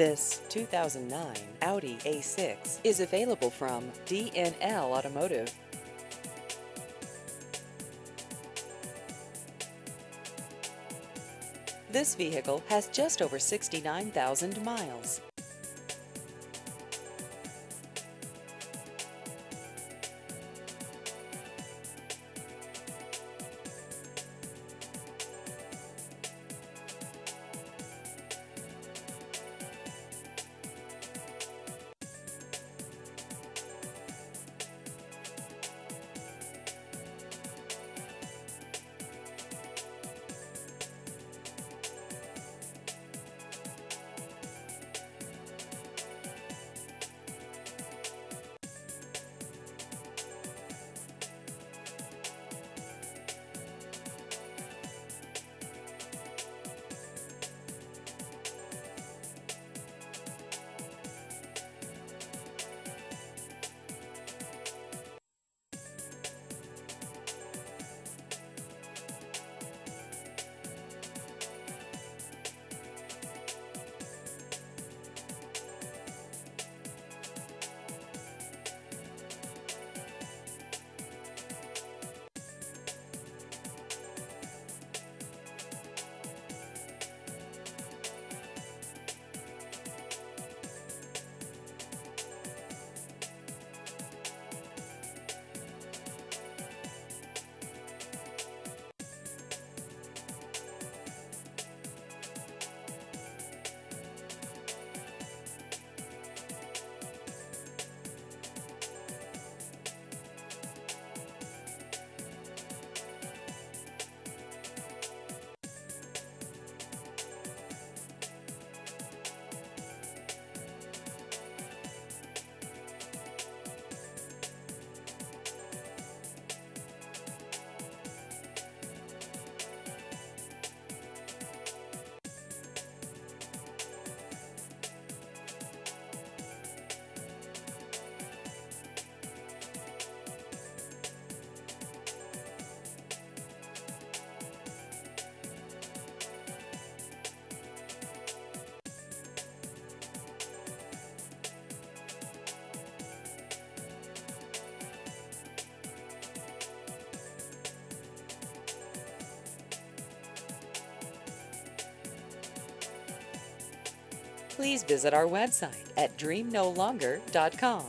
This 2009 Audi A6 is available from DNL Automotive. This vehicle has just over 69,000 miles. Please visit our website at dreamnolonger.com.